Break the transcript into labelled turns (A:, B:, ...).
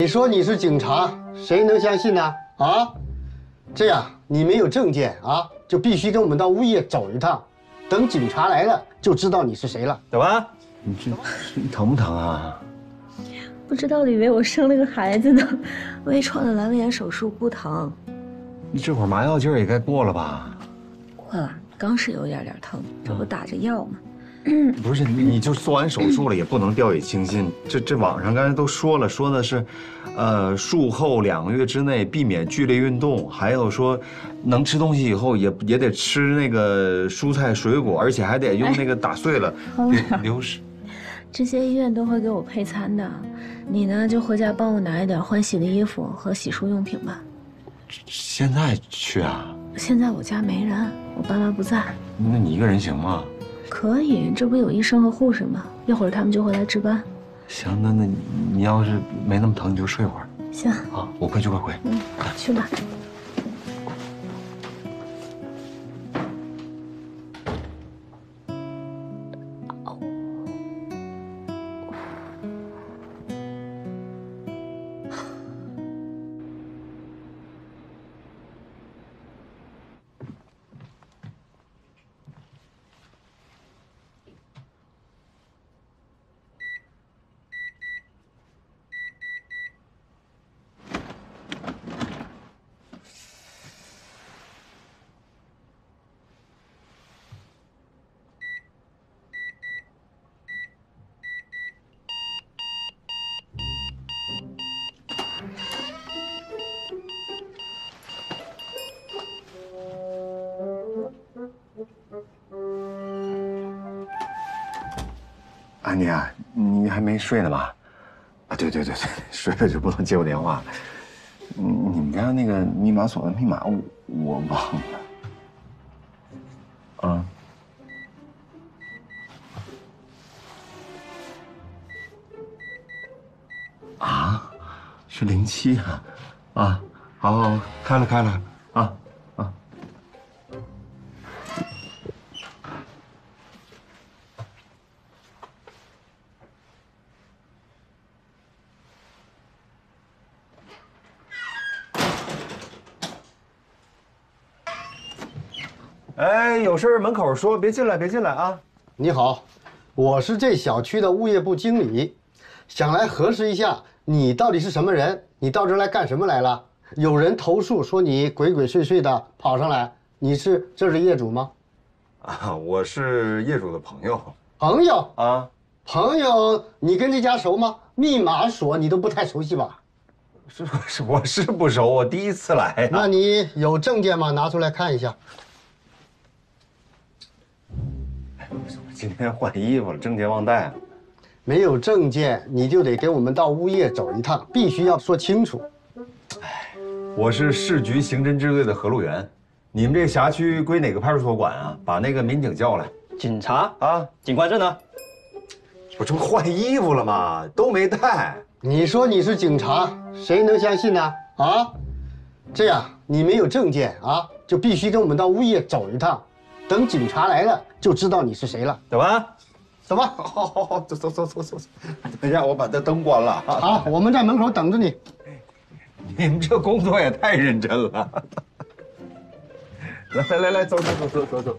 A: 你说你是警察，谁能相信呢？啊，这样你没有证件啊，就必须跟我们到物业走一趟，等警察来了就知道你是谁了。
B: 走吧，
C: 你这疼不疼啊？
D: 不知道的以为我生了个孩子呢。微创的阑尾炎手术不疼，
C: 你这会儿麻药劲儿也该过了吧？
D: 过了，刚是有点点疼，这不打着药吗？
C: 不是，你你就做完手术了，也不能掉以轻心。这这网上刚才都说了，说的是，呃，术后两个月之内避免剧烈运动，还有说，能吃东西以后也也得吃那个蔬菜水果，而且还得用那个打碎了流流食。
D: 这些医院都会给我配餐的，你呢就回家帮我拿一点换洗的衣服和洗漱用品吧。
C: 现在去啊？
D: 现在我家没人，我爸妈不在。
C: 那你一个人行吗？
D: 可以，这不有医生和护士吗？一会儿他们就会来值班。
C: 行，那那你你要是没那么疼，你就睡会儿
D: 行，
C: 啊。我快去快回。
D: 嗯，去吧。
C: 安妮啊，你还没睡呢吧？啊，对对对对，睡了就不能接我电话。你你们家那个密码锁的密码我我忘了。啊。啊，是零七啊，啊，好，好开了开了啊
B: 哎，有事门口说，别进来，别进来啊！
A: 你好，我是这小区的物业部经理，想来核实一下你到底是什么人，你到这儿来干什么来了？有人投诉说你鬼鬼祟祟的跑上来，你是这是业主吗？
C: 啊，我是业主的朋友
A: 朋友，
C: 啊。
A: 朋友，你跟这家熟吗？密码锁你都不太熟悉吧？
C: 是是，我是不熟，我第一次来呀。
A: 那你有证件吗？拿出来看一下。
C: 今天换衣服了，证件忘带了。
A: 没有证件，你就得给我们到物业走一趟，必须要说清楚。
C: 哎我是市局刑侦支队的何路元，你们这个辖区归哪个派出所管啊？把那个民警叫来。
B: 警察
C: 啊，
B: 警官证呢？
C: 我这不换衣服了吗？都没带。
A: 你说你是警察，谁能相信呢？啊，这样你没有证件啊，就必须跟我们到物业走一趟，等警察来了就知道你是谁了。
B: 走吧，
A: 走吧。
C: 好好好，走走走走走走。等一下，我把这灯关了啊。
A: 好，我们在门口等着你。
C: 你们这工作也太认真了。来来来来，走走走走走走。